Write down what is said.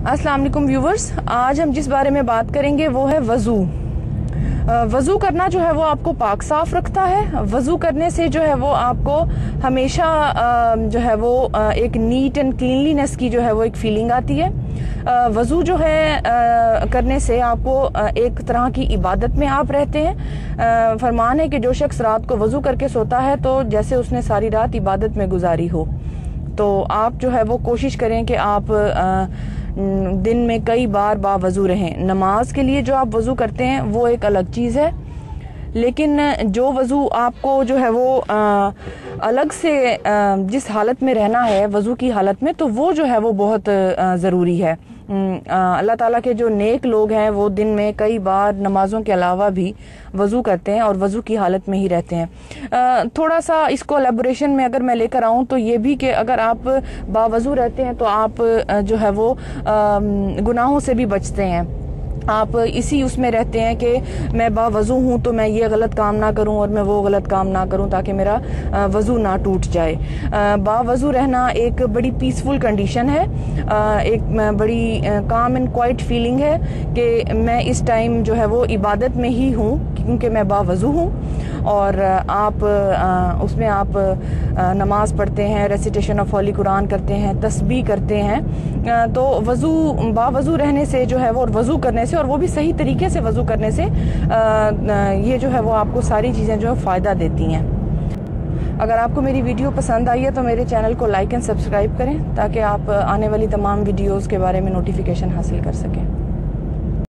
अस्सलाम वालेकुम व्यूवर्स। आज हम जिस बारे में बात करेंगे वो है वज़ू। वज़ू करना जो है वो आपको पाक साफ़ रखता है। वज़ू करने से जो है वो आपको हमेशा जो है वो एक नीट एंड क्लीनलीनेस की जो है वो एक फीलिंग आती है। वज़ू जो है करने से आपको एक तरह की इबादत में आप रहते हैं। फरमान है कि जो शख्स रात को वज़ू करके सोता है तो जैसे उसने सारी रात इबादत में गुजारी हो तो आप जो है वो कोशिश करें कि आप दिन में कई बार बावजू रहें। नमाज़ के लिए जो आप वज़ू करते हैं, वो एक अलग चीज़ है। लेकिन जो वज़ू आपको जो है वो आ, अलग से आ, जिस हालत में रहना है वज़ू की हालत में तो वो जो है वो बहुत ज़रूरी है। अल्लाह ताला के जो नेक लोग हैं वो दिन में कई बार नमाज़ों के अलावा भी वज़ू करते हैं और वज़ू की हालत में ही रहते हैं। थोड़ा सा इसको एलेबोरेशन में अगर मैं लेकर आऊँ तो ये भी कि अगर आप बावज़ू रहते हैं तो आप जो है वो गुनाहों से भी बचते हैं। आप इसी उसमें रहते हैं कि मैं बावज़ू हूँ तो मैं ये गलत काम ना करूँ और मैं वो गलत काम ना करूँ ताकि मेरा वज़ू ना टूट जाए। बावज़ू रहना एक बड़ी पीसफुल कंडीशन है। एक बड़ी काम एंड क्वाइट फीलिंग है कि मैं इस टाइम जो है वो इबादत में ही हूँ, क्योंकि मैं बावज़ू हूँ। और आप उसमें आप नमाज़ पढ़ते हैं रेसिटेशन ऑफ़ हॉली कुरान करते हैं तस्बी करते हैं तो वज़ू, बावज़ू रहने से जो है वो और वज़ू करने से और वो भी सही तरीके से वज़ू करने से ये जो है वो आपको सारी चीज़ें जो है फ़ायदा देती हैं। अगर आपको मेरी वीडियो पसंद आई है तो मेरे चैनल को लाइक एंड सब्सक्राइब करें ताकि आप आने वाली तमाम वीडियोज़ के बारे में नोटिफिकेशन हासिल कर सकें।